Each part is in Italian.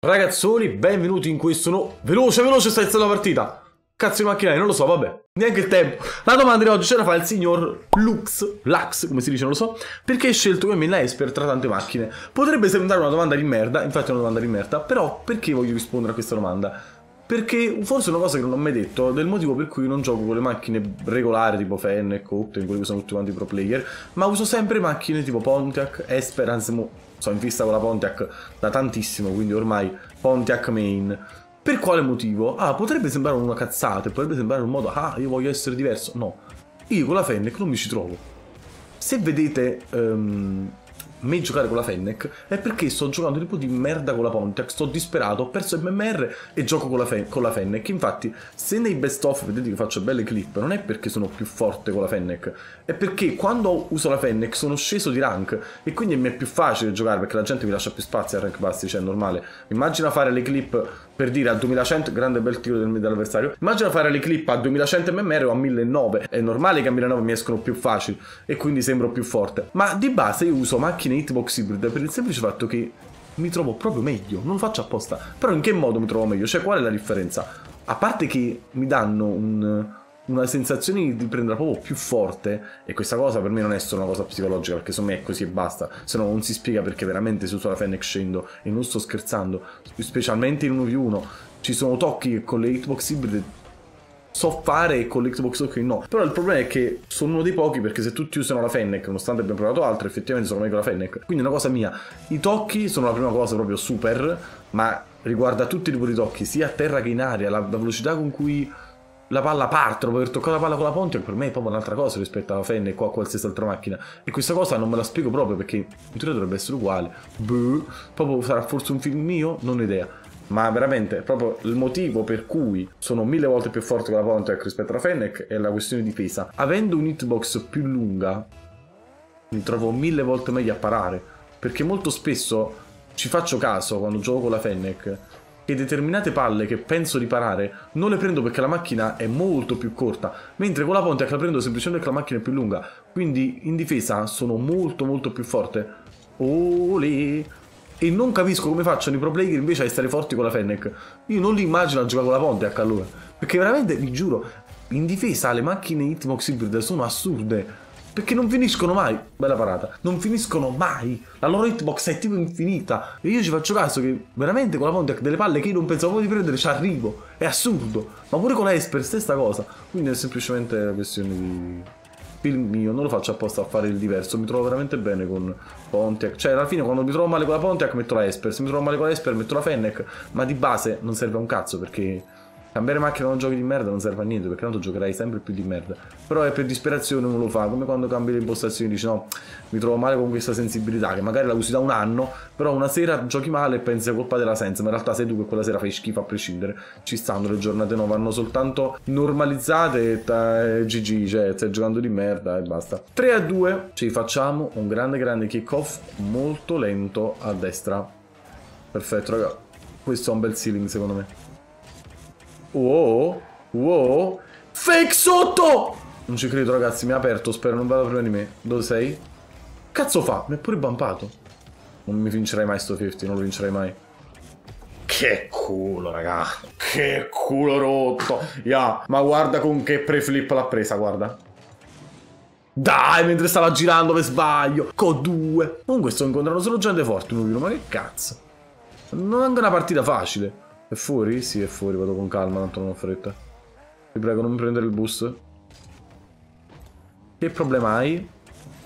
Ragazzoni, benvenuti in questo no... Veloce, veloce, sta iniziando la partita! Cazzo di macchinari, non lo so, vabbè. Neanche il tempo. La domanda di oggi ce la fa il signor Lux, Lux, come si dice, non lo so, perché hai scelto come la Esper tra tante macchine. Potrebbe sembrare una domanda di merda, infatti è una domanda di merda, però perché voglio rispondere a questa domanda? Perché forse è una cosa che non ho mai detto, del motivo per cui non gioco con le macchine regolari tipo Fennec, Octane, quelli che sono tutti quanti pro player, ma uso sempre macchine tipo Pontiac, Esperance, sono in fissa con la Pontiac da tantissimo, quindi ormai Pontiac main. Per quale motivo? Ah, potrebbe sembrare una cazzata, potrebbe sembrare un modo, ah, io voglio essere diverso. No, io con la Fennec non mi ci trovo. Se vedete um, me giocare con la Fennec è perché sto giocando tipo di merda con la Pontiac, sto disperato, ho perso MMR e gioco con la, Fen con la Fennec. Infatti, se nei best of vedete che faccio belle clip, non è perché sono più forte con la Fennec, è perché quando uso la Fennec sono sceso di rank e quindi mi è più facile giocare perché la gente mi lascia più spazio a rank bassi, cioè è normale. Immagina fare le clip per dire a 2100, grande bel tiro del, dell'avversario, immagina fare le clip a 2100 mmr o a 1009, è normale che a 1009 mi escono più facili e quindi sembro più forte, ma di base io uso macchine hitbox hybrid per il semplice fatto che mi trovo proprio meglio, non lo faccio apposta, però in che modo mi trovo meglio, cioè qual è la differenza? A parte che mi danno un una sensazione di prenderla proprio più forte e questa cosa per me non è solo una cosa psicologica perché secondo me è così e basta. Se no non si spiega perché veramente si usa la Fennec scendo e non sto scherzando. Specialmente in 1v1 ci sono tocchi che con le hitbox ibride so fare con l'Xbox Talking no. Però il problema è che sono uno dei pochi perché se tutti usano la Fennec, nonostante abbiamo provato altre, effettivamente sono meglio la Fennec. Quindi è una cosa mia. I tocchi sono la prima cosa proprio super, ma riguarda tutti i tipi di tocchi, sia a terra che in aria, la, la velocità con cui la palla parte, dopo aver toccato la palla con la Ponte, per me è proprio un'altra cosa rispetto alla Fennec o a qualsiasi altra macchina. E questa cosa non me la spiego proprio perché in teoria dovrebbe essere uguale. Buh, proprio sarà forse un film mio? Non ho idea. Ma veramente, proprio il motivo per cui sono mille volte più forte con la Pontiac rispetto alla Fennec è la questione di difesa. Avendo un hitbox più lunga, mi trovo mille volte meglio a parare. Perché molto spesso ci faccio caso quando gioco con la Fennec che determinate palle che penso di parare non le prendo perché la macchina è molto più corta, mentre con la Pontiac la prendo semplicemente perché la macchina è più lunga. Quindi in difesa sono molto molto più forte. Olè! E non capisco come facciano i pro player invece a essere forti con la Fennec. Io non li immagino a giocare con la Pontiac allora. Perché veramente, vi giuro, in difesa le macchine Hitmox Hybrid sono assurde. Perché non finiscono mai. Bella parata. Non finiscono mai. La loro hitbox è tipo infinita. E io ci faccio caso che veramente con la Pontiac delle palle che io non pensavo di prendere ci arrivo. È assurdo. Ma pure con la Esper stessa cosa. Quindi è semplicemente una questione di film mio, non lo faccio apposta a fare il diverso, mi trovo veramente bene con Pontiac, cioè alla fine quando mi trovo male con la Pontiac metto la Esper, se mi trovo male con la Esper metto la Fennec, ma di base non serve a un cazzo perché Cambiare macchina con giochi di merda non serve a niente perché tanto giocherai sempre più di merda. Però è per disperazione uno lo fa, come quando cambi le impostazioni e dici no, mi trovo male con questa sensibilità che magari la usi da un anno, però una sera giochi male e pensi è colpa della senza, ma in realtà sei tu che quella sera fai schifo a prescindere. Ci stanno le giornate no, vanno soltanto normalizzate e GG, cioè stai giocando di merda e basta. 3 a 2, ci facciamo un grande grande kick off molto lento a destra. Perfetto raga, questo è un bel ceiling secondo me. Wow, wow. Fake sotto! Non ci credo ragazzi, mi ha aperto, spero non vada prima di me. Dove sei? Cazzo fa? Mi ha pure bampato. Non mi vincerai mai sto 50, non lo vincerai mai. Che culo, raga. Che culo rotto. Yeah. Ma guarda con che preflip l'ha presa, guarda. Dai, mentre stava girando per sbaglio. Co 2. Comunque sto incontrando solo gente forte, ma che cazzo. Non è anche una partita facile. È fuori? Sì, è fuori, vado con calma, tanto non ho fretta. Vi prego, non prendere il bus. Che problema hai?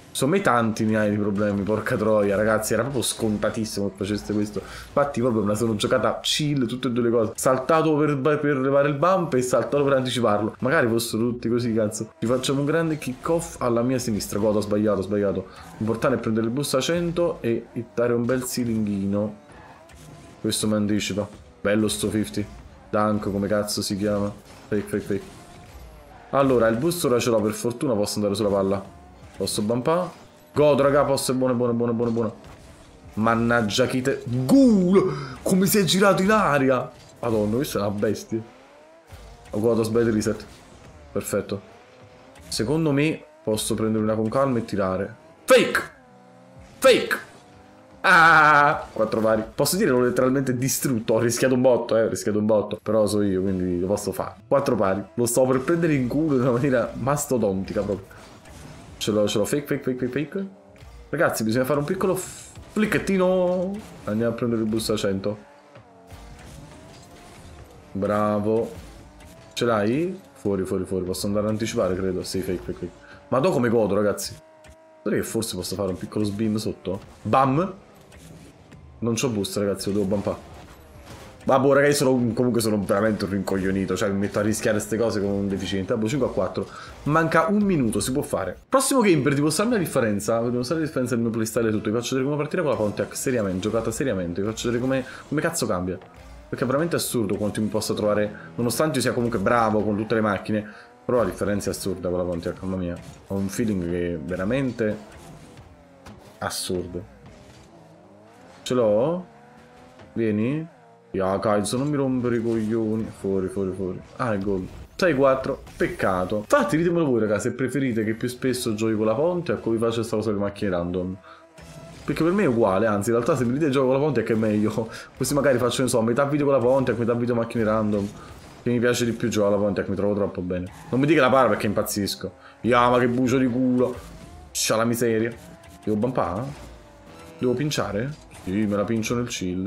Insomma, tanti ne hai di problemi, porca troia, ragazzi, era proprio scontatissimo che faceste questo. Infatti, proprio la sono giocata chill, tutte e due le cose. Saltato per, per levare il bump e saltato per anticiparlo. Magari fossero tutti così, cazzo. Ci facciamo un grande kick off alla mia sinistra. God, ho sbagliato, ho sbagliato. L'importante è prendere il bus a 100 e hittare un bel silinghino. Questo mi anticipa. Bello sto 50. Dunk, come cazzo si chiama? Fake, fake, fake. Allora, il boost ora ce l'ho, per fortuna posso andare sulla palla. Posso bumpare? Godo, raga, posso, buono, buono, buono, buono, buono. Mannaggia chi te... Ghoul! Come si è girato in aria! Madonna, questa è una bestia. Ho godo, sbaglio reset. Perfetto. Secondo me posso prendere una con calma e tirare. Fake! Fake! Ah, quattro vari. Posso dire l'ho letteralmente distrutto. Ho rischiato un botto, eh. Ho rischiato un botto. Però so io, quindi lo posso fare. Quattro pari. Lo sto per prendere in culo in una maniera mastodontica proprio. Ce l'ho, ce l'ho. Fake, fake, fake, fake, fake. Ragazzi, bisogna fare un piccolo flicchettino. Andiamo a prendere il bus a 100. Bravo. Ce l'hai? Fuori, fuori, fuori. Posso andare a anticipare, credo. Sì, fake, fake, fake. Ma do come godo, ragazzi. Guarda che forse posso fare un piccolo spin sotto? Bam! Non c'ho boost, ragazzi, lo devo bumpare. Vabbè, boh, ragazzi, sono, comunque sono veramente un rincoglionito. Cioè, mi metto a rischiare queste cose con un deficiente. Vabbè, 5 a 4. Manca un minuto, si può fare. Prossimo game per dimostrarmi la differenza. Per dimostrare la differenza del mio playstyle e tutto. Vi faccio vedere come partire con la Pontiac. Seriamente, giocata seriamente. Vi faccio vedere come, come cazzo cambia. Perché è veramente assurdo quanto mi possa trovare. Nonostante io sia comunque bravo con tutte le macchine. Però la differenza è assurda con la Pontiac, mamma mia. Ho un feeling che è veramente assurdo. Ce l'ho? Vieni? Ya, Kaizo, non mi rompere i coglioni. Fuori, fuori, fuori. Ah, il gol. 6-4, peccato. Infatti, ditemelo voi, ragazzi, se preferite che più spesso giochi con la ponte o vi faccio questa cosa le macchine random. Perché per me è uguale, anzi, in realtà se mi dite gioco con la ponte è che è meglio. Così magari faccio, insomma, metà video con la ponte e metà video macchine random. Che mi piace di più giocare alla ponte, che mi trovo troppo bene. Non mi dica la para perché impazzisco. Ya, ma che bucio di culo. C'ha la miseria. Devo bumpare? Devo pinciare? Sì, me la pincio nel chill.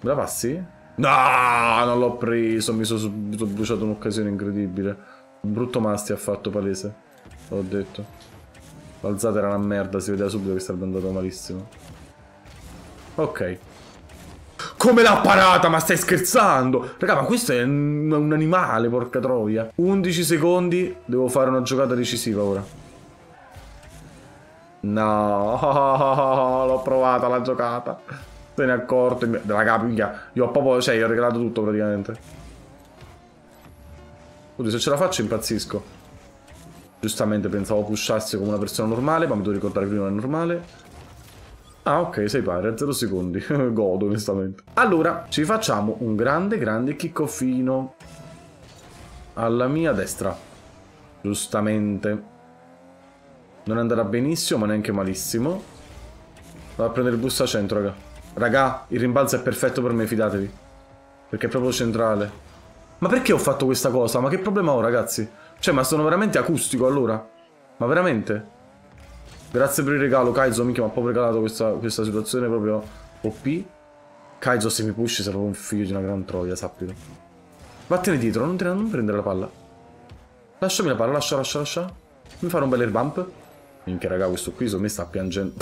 Me la passi? No, non l'ho preso. Mi sono subito bruciato un'occasione incredibile. Un brutto masti ha fatto palese. L'ho detto. L'alzata era una merda. Si vedeva subito che sarebbe andato malissimo. Ok. Come l'ha parata? Ma stai scherzando? Raga, ma questo è un, un animale, porca troia. 11 secondi. Devo fare una giocata decisiva ora. No, l'ho provata la giocata. Se ne è accorto. Raga, minchia. Io ho proprio. Cioè, io ho regalato tutto praticamente. Oddio, se ce la faccio impazzisco. Giustamente pensavo pushassi come una persona normale, ma mi devo ricordare che prima è normale. Ah, ok, sei pari, a 0 secondi. Godo, onestamente. Allora, ci facciamo un grande, grande kickoffino. Alla mia destra. Giustamente. Non andrà benissimo, ma neanche malissimo. Vado a prendere il bus a centro, raga. Raga, il rimbalzo è perfetto per me, fidatevi. Perché è proprio centrale. Ma perché ho fatto questa cosa? Ma che problema ho, ragazzi? Cioè, ma sono veramente acustico, allora? Ma veramente? Grazie per il regalo, Kaizo, mica mi ha proprio regalato questa, questa situazione proprio OP. Kaizo, se mi push sarò un figlio di una gran troia, sappilo. Vattene dietro, non, te, non prendere la palla. Lasciami la palla, lascia, lascia, lascia. Mi fare un bel air bump. Minchia, raga, questo qui su me sta piangendo.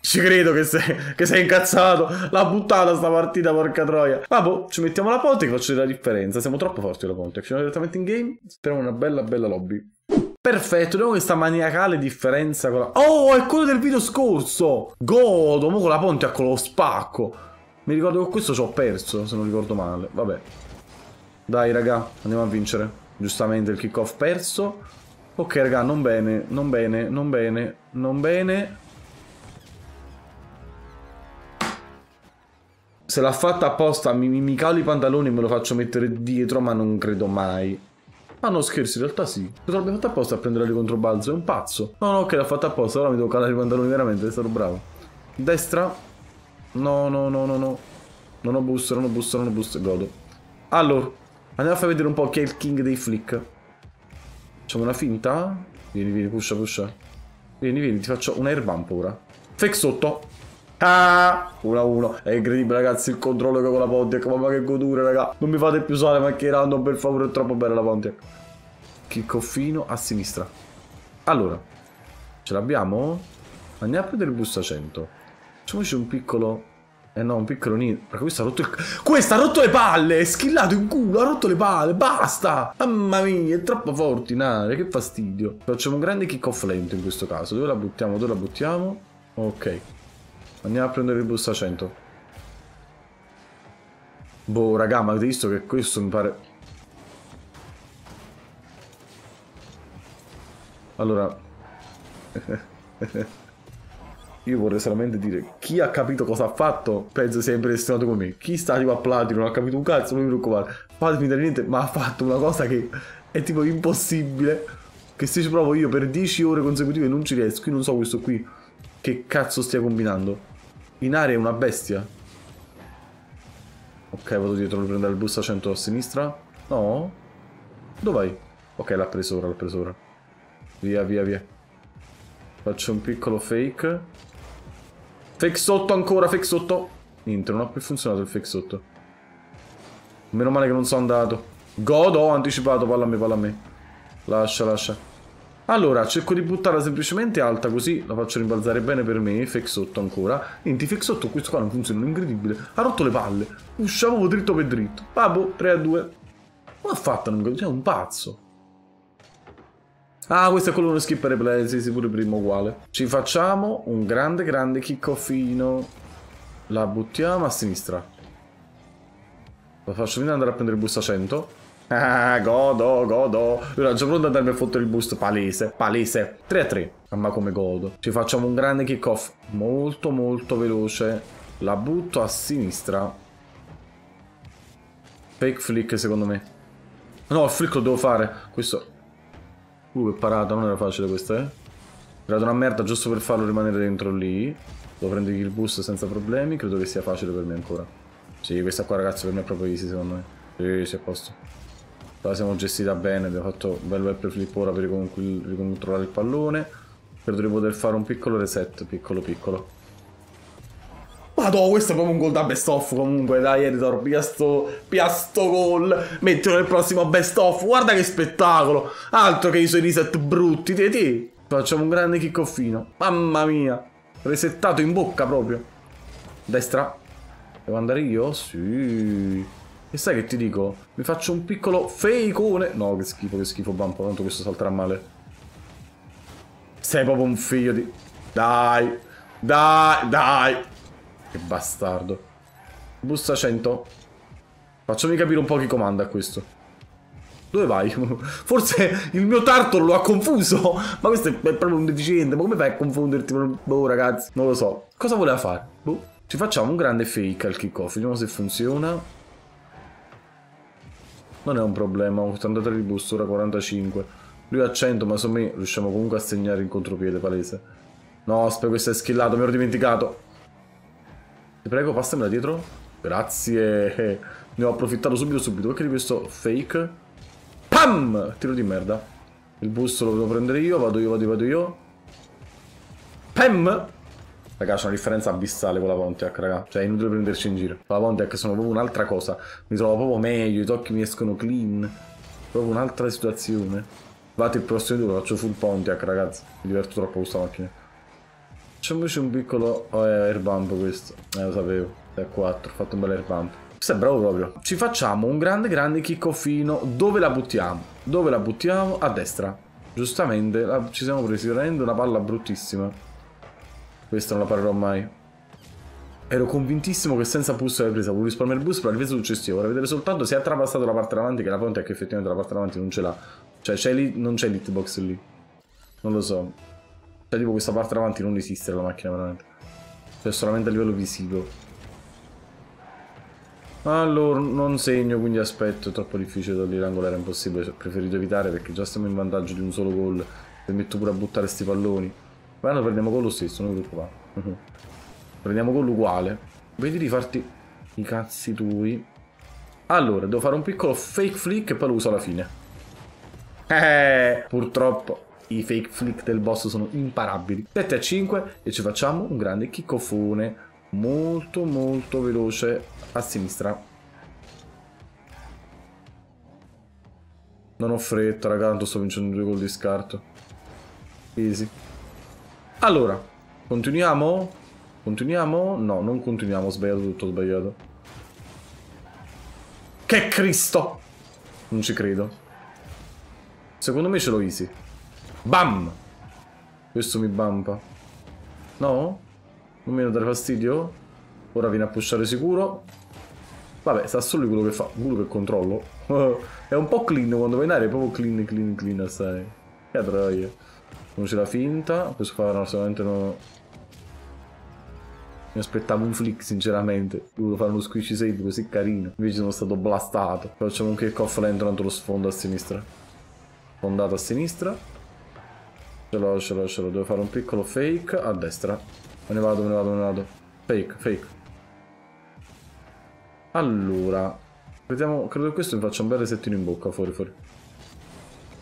Ci credo che sei, che sei incazzato. L'ha buttata sta partita, porca troia. Ma boh, ci mettiamo la ponte che faccio vedere la differenza. Siamo troppo forti la ponte. Ci andiamo direttamente in game. Speriamo una bella, bella lobby. Perfetto, vediamo questa maniacale differenza con la... Oh, è quello del video scorso! Godo, mo con la ponte a quello spacco. Mi ricordo che questo ci ho perso, se non ricordo male. Vabbè. Dai, raga, andiamo a vincere. Giustamente il kick off perso. Ok, raga, non bene, non bene, non bene, non bene. Se l'ha fatta apposta, mi, mi calo i pantaloni e me lo faccio mettere dietro, ma non credo mai. Ah no, scherzi, in realtà sì. Cosa l'abbia fatto apposta a prendere di controbalzo? È un pazzo. No, no, ok, l'ha fatto apposta, ora mi devo calare i pantaloni veramente, è stato bravo. Destra. No, no, no, no, no. Non ho boost, non ho boost, non ho boost, godo. Allora, andiamo a far vedere un po' chi è il king dei flick. Facciamo una finta. Vieni, vieni, pusha, pusha. Vieni, vieni, ti faccio un air bump ora. Fake sotto. Ah! 1 a 1. È incredibile, ragazzi, il controllo che ho con la Pontiac. Mamma che godure, raga. Non mi fate più usare macchine random, per favore, è troppo bella la Pontiac. Kickoffino a sinistra. Allora, ce l'abbiamo? Andiamo a prendere il bus a 100. Facciamoci un piccolo... Eh no, un piccolo nido. Perché questo ha rotto il... Questo ha rotto le palle! È schillato in culo, ha rotto le palle, basta! Mamma mia, è troppo fortinare, che fastidio. Facciamo un grande kick-off lento in questo caso. Dove la buttiamo? Dove la buttiamo? Ok. Andiamo a prendere il bus a 100. Boh, raga, ma avete visto che questo mi pare... Allora... Io vorrei solamente dire, chi ha capito cosa ha fatto, penso sia impressionato come me. Chi sta tipo a platino, non ha capito un cazzo, non mi preoccupare. Fatemi da niente, ma ha fatto una cosa che è tipo impossibile. Che se ci provo io per 10 ore consecutive non ci riesco. Io non so questo qui. che cazzo stia combinando. In aria è una bestia. Ok, vado dietro per prendere il bus a 100 a sinistra. No? Dove vai? Ok, l'ha preso ora, l'ha preso ora. Via, via, via. Faccio un piccolo fake. Fake sotto ancora, fake sotto. Niente, non ha più funzionato il fake sotto. Meno male che non sono andato. Godo, ho anticipato, palla a me, palla a me. Lascia, lascia. Allora, cerco di buttarla semplicemente alta così la faccio rimbalzare bene per me, fake sotto ancora. Niente, fake sotto questo qua non funziona, è incredibile. Ha rotto le palle. Usciamo dritto per dritto. Vabbè, 3 a 2. Come ha fatto? Non... Cioè, un pazzo. Ah, questo è quello uno skip replay, sì, sì, pure prima uguale. Ci facciamo un grande, grande kickoffino. La buttiamo a sinistra. La faccio venire andare a prendere il bus a 100. Ah, godo, godo. Ora già pronto ad andarmi a fottere il boost. Palese, palese. 3 a 3. Ma come godo. Ci facciamo un grande kick off. Molto, molto veloce. La butto a sinistra. Fake flick secondo me. No, il flick lo devo fare. Questo... Uh, che parata. Non era facile questa, eh. Ho dato una merda giusto per farlo rimanere dentro lì. Devo prendere il boost senza problemi. Credo che sia facile per me ancora. Sì, questa qua ragazzi per me è proprio easy secondo me. Sì, sì, a posto la siamo gestita bene, abbiamo fatto un bel web flip ora per ricontrollare il pallone. Credo di poter fare un piccolo reset, piccolo piccolo. Madò, questo è proprio un gol da best of comunque, dai editor, piasto, piasto gol, mettilo nel prossimo best of, guarda che spettacolo, altro che i suoi reset brutti, te, te. Facciamo un grande kickoffino, mamma mia, resettato in bocca proprio. Destra, devo andare io? Sì. E sai che ti dico? Mi faccio un piccolo fakeone. No, che schifo, che schifo, Bumpo. Tanto questo salterà male. Sei proprio un figlio di... Dai. Dai, dai. Che bastardo. Busta 100. Facciami capire un po' chi comanda questo. Dove vai? Forse il mio tartaro lo ha confuso. Ma questo è proprio un deficiente. Ma come fai a confonderti? Boh, ragazzi. Non lo so. Cosa voleva fare? Boh. Ci facciamo un grande fake al kickoff. Vediamo se funziona. Non è un problema, 83 di boost, ora 45. Lui ha 100, ma insomma riusciamo comunque a segnare in contropiede palese. No, spero che sia skillato, mi ero dimenticato. Ti prego, passamela dietro. Grazie. Ne ho approfittato subito subito. Perché di questo fake? Pam! Tiro di merda. Il boost lo devo prendere io, vado io, vado io, vado io. Pam! Raga, c'è una differenza abissale con la Pontiac, raga. Cioè, è inutile prenderci in giro. La Pontiac sono proprio un'altra cosa. Mi trovo proprio meglio, i tocchi mi escono clean. Proprio un'altra situazione. Vate il prossimo turno, faccio full Pontiac, ragazzi. Mi diverto troppo con questa macchina. C'è invece un piccolo... Oh, air questo. Eh, lo sapevo. È 4, ho fatto un bel air bump. Questo è bravo proprio. Ci facciamo un grande, grande kickoffino. Dove la buttiamo? Dove la buttiamo? A destra. Giustamente, la... ci siamo presi veramente una palla bruttissima. Questa non la parlerò mai. Ero convintissimo che senza boost l'avrei presa. Volevo risparmiare il boost per la difesa successiva. Ora vedere soltanto se ha trapassato la parte davanti, che la ponte è che effettivamente la parte davanti non ce l'ha. Cioè, c'è lì, non c'è l'hitbox lì. Non lo so. Cioè, tipo, questa parte davanti non esiste la macchina, veramente. Cioè, solamente a livello visivo. Allora, non segno, quindi aspetto. È troppo difficile togliere l'angolare, è impossibile. Cioè, preferito evitare perché già stiamo in vantaggio di un solo gol. Se metto pure a buttare sti palloni. Ma noi prendiamo gol lo stesso, non preoccupare. prendiamo gol uguale. Vedi di farti i cazzi tui. Allora, devo fare un piccolo fake flick e poi lo uso alla fine. Eh, purtroppo i fake flick del boss sono imparabili. 7 a 5 e ci facciamo un grande kickoffone molto molto veloce a sinistra. Non ho fretta, raga, tanto sto vincendo due gol di scarto. Easy. Allora, continuiamo? Continuiamo? No, non continuiamo, ho sbagliato tutto, ho sbagliato. Che Cristo! Non ci credo. Secondo me ce l'ho easy. Bam! Questo mi bampa. No? Non mi dare fastidio? Ora viene a pushare sicuro. Vabbè, sa solo quello che fa. Quello che controllo. è un po' clean quando vai in aria, è proprio clean, clean, clean assai. Che troia. Non c'è la finta. Questo qua no, solamente no. Mi aspettavo un flick sinceramente. Volevo fare uno squishy save così carino. Invece sono stato blastato. Facciamo un kick off lento tanto lo sfondo a sinistra. Fondato a sinistra. Ce l'ho, ce l'ho, ce l'ho. Devo fare un piccolo fake a destra. Me ne vado, me ne vado, me ne vado. Fake, fake. Allora. Vediamo, credo che questo mi faccia un bel resettino in bocca, fuori, fuori.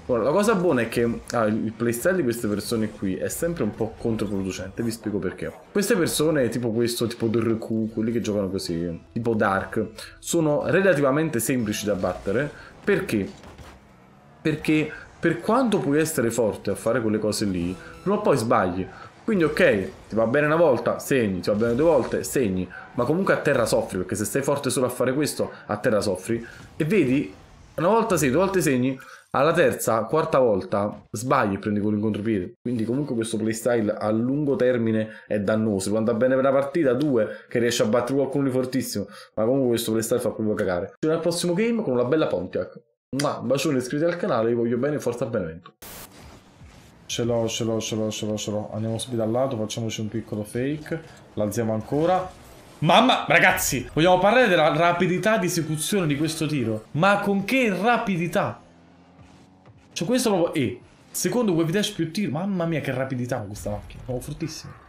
Ora, la cosa buona è che ah, il playstyle di queste persone qui è sempre un po' controproducente, vi spiego perché. Queste persone, tipo questo, tipo DRQ, quelli che giocano così, tipo Dark, sono relativamente semplici da battere, perché? Perché per quanto puoi essere forte a fare quelle cose lì, prima o poi sbagli. Quindi ok, ti va bene una volta, segni, ti va bene due volte, segni, ma comunque a terra soffri, perché se stai forte solo a fare questo, a terra soffri. E vedi, una volta segni, due volte segni, alla terza, quarta volta sbagli e prendi quello in contropiede. Quindi comunque questo playstyle a lungo termine è dannoso. Quando va bene per una partita, due, che riesce a battere qualcuno di fortissimo. Ma comunque questo playstyle fa proprio cagare. Ci vediamo al prossimo game con una bella Pontiac. Ma bacione, iscriviti al canale, vi voglio bene, forza Benevento. Ce l'ho, ce l'ho, ce l'ho, ce l'ho, ce l'ho. Andiamo subito al lato, facciamoci un piccolo fake. L'alziamo ancora. Mamma, ragazzi, vogliamo parlare della rapidità di esecuzione di questo tiro. Ma con che rapidità? Cioè questo proprio E. Secondo wave dash più tiro. Mamma mia che rapidità questa macchina. Proprio fortissimo.